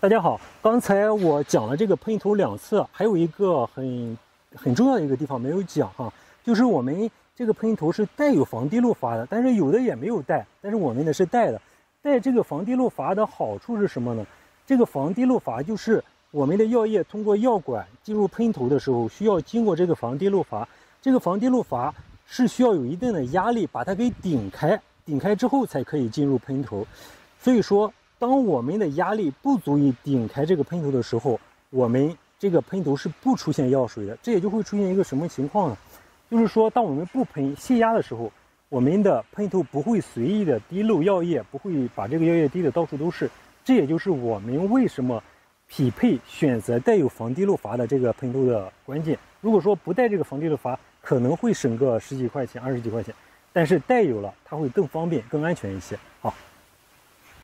大家好，刚才我讲了这个喷头两次，还有一个很很重要的一个地方没有讲哈，就是我们这个喷头是带有防滴漏阀的，但是有的也没有带，但是我们的是带的。带这个防滴漏阀的好处是什么呢？这个防滴漏阀就是我们的药液通过药管进入喷头的时候，需要经过这个防滴漏阀，这个防滴漏阀是需要有一定的压力把它给顶开，顶开之后才可以进入喷头，所以说。当我们的压力不足以顶开这个喷头的时候，我们这个喷头是不出现药水的。这也就会出现一个什么情况呢？就是说，当我们不喷泄压的时候，我们的喷头不会随意的滴漏药液，不会把这个药液滴的到处都是。这也就是我们为什么匹配选择带有防滴漏阀的这个喷头的关键。如果说不带这个防滴漏阀，可能会省个十几块钱、二十几块钱，但是带有了，它会更方便、更安全一些。好。